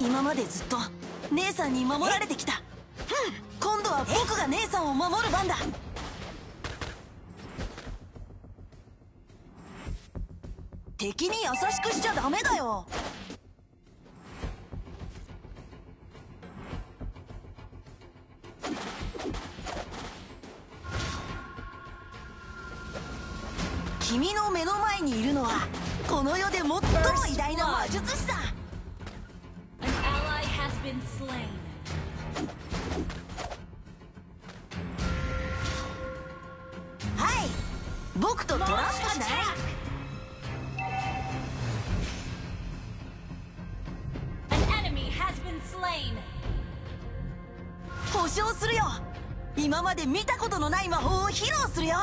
今までずっと姉さんに守られてきた。今度は僕が姉さんを守る番だ。敵に優しくしちゃダメだよ。君の目の前にいるのはこの世で最も偉大な魔術師さ been slain. はい僕とトラン Launch attack! An enemy has been slain. 保証するよ今まで見たことのない魔法を披露するよ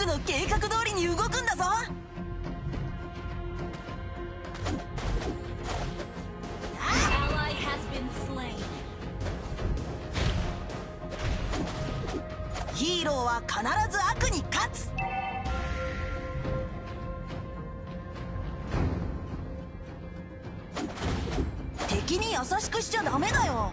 僕の計画通りに動くんだぞ.ヒーローは必ず悪に勝つ。敵に優しくしちゃダメだよ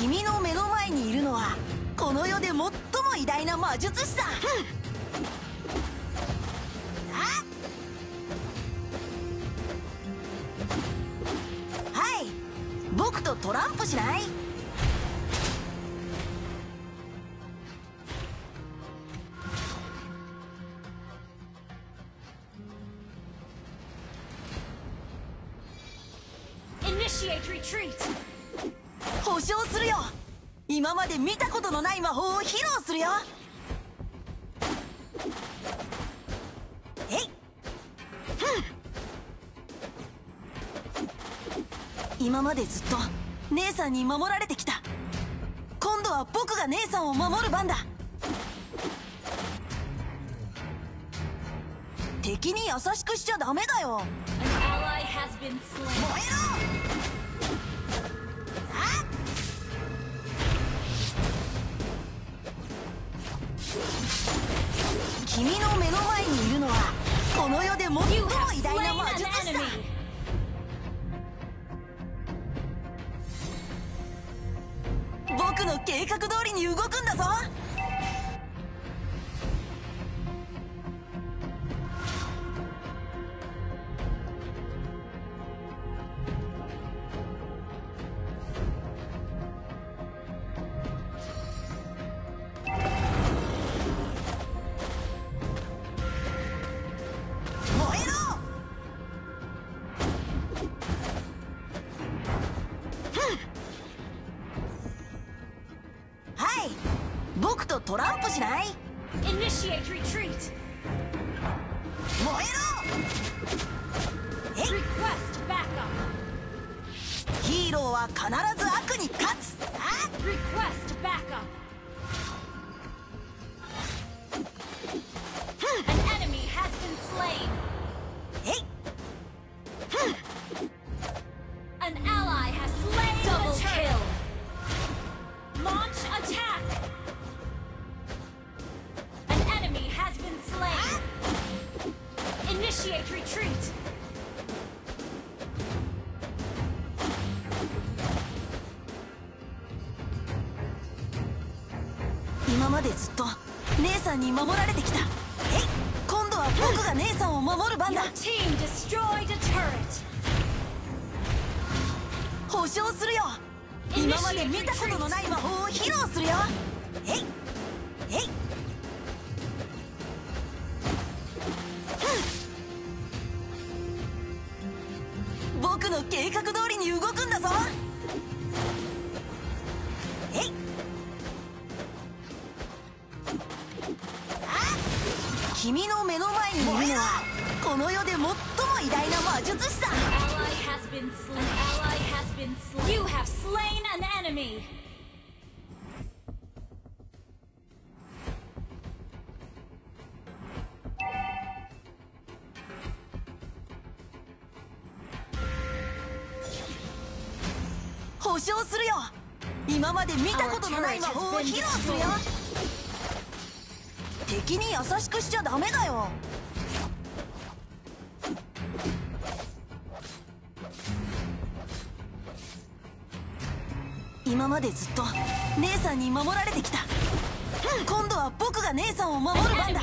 君の目の前にいるのはこの世で最も偉大な魔術師さあはい。僕とトランプしない「よ。えい。今までずっと姉さんに守られてきた。今度は僕が姉さんを守る番だ。敵に優しくしちゃダメだよ。燃えろ。君の目の前にいるのはこの世で最も偉大な魔術師だ僕の計画通りに動くんだぞ。とトランプしない Initiate retreat. 燃えろ.ヒーローは必ず悪に勝つ今までずっと姉さんに守られてきた。えい今度は僕が姉さんを守る番だ.保証するよ。今まで見たことのない魔法を披露するよ。えいえい。僕の計画通りに動くんだぞ君の目の前にいるのはこの世で最も偉大な魔術師さ You するよ。今まで見たことのない魔法を披露するよ。敵に優しくしちゃダメだよ。今までずっと姉さんに守られてきた。今度は僕が姉さんを守る番だ。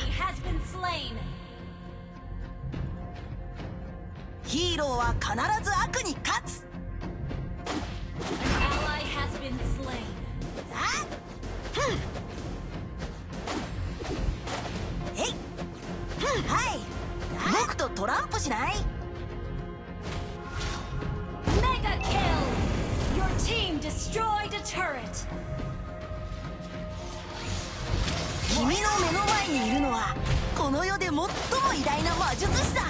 ヒーローは必ず悪に勝つ。トランプしない Mega kill. Your team destroyed a turret. 君の目の前にいるのはこの世で最も偉大な魔術師さ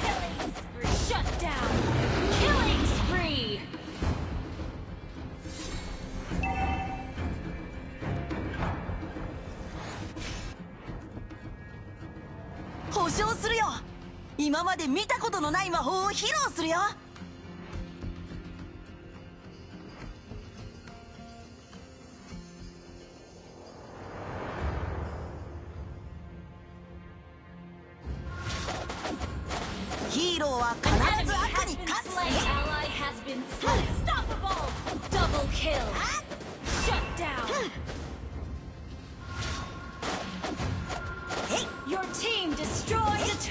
Killing spree. Shut down. Killing ことのない魔法を披露するよ。ヒーローは必ず赤に勝つね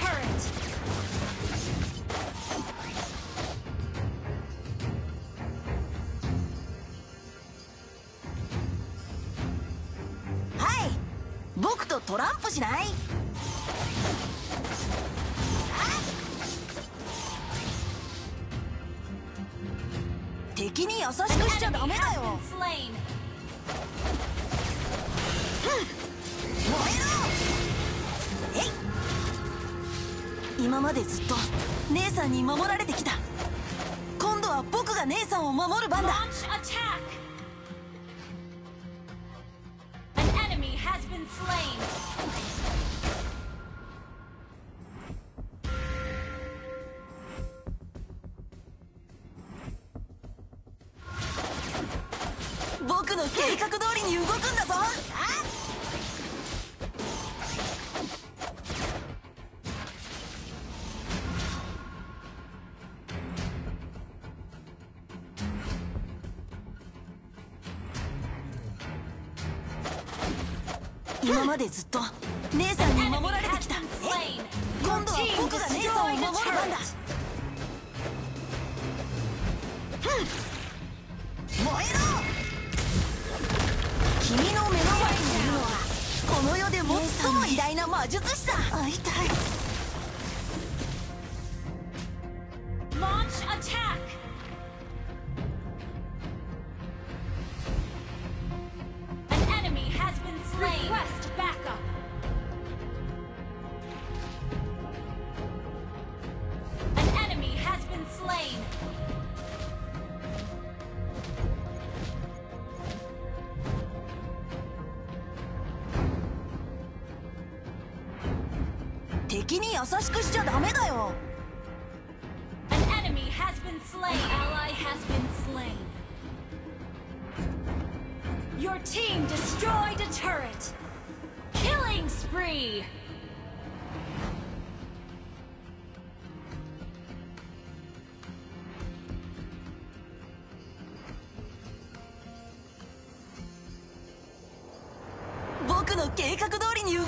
Hey. 僕とトランプしない？敵に優しくしちゃダメだよ。燃えろ！えい！今までずっと姉さんに守られてきた。今度は僕が姉さんを守る番だ。Slain. 今までずっと姉さんに守られてきた。今度は僕が姉さんを守る番だ。燃えろ！君の目の前にいるのはこの世で最も偉大な魔術師さ会いたい。敵に優しくしちゃダメだよ An enemy has been slain. Ally has been slain. Your team destroyed a turret. Killing spree. 僕の計画通りに動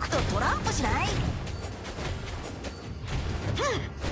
僕とトランプしない？うん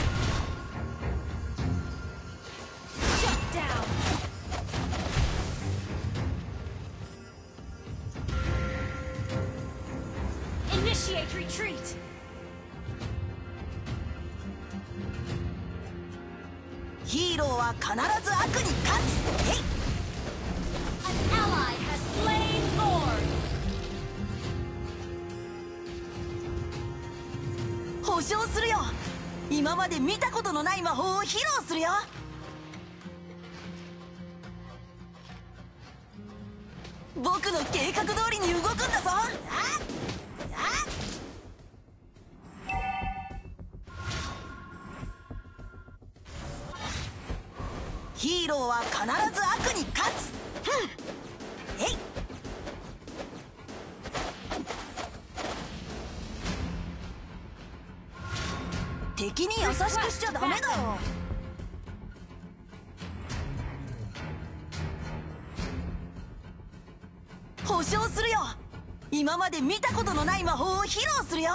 保証するよ。今まで見たことのない魔法を披露するよ。僕の計画通りに動くんだぞ。ヒーローは必ず敵に優しくしちゃダメだよ。保証するよ。今まで見たことのない魔法を披露するよ。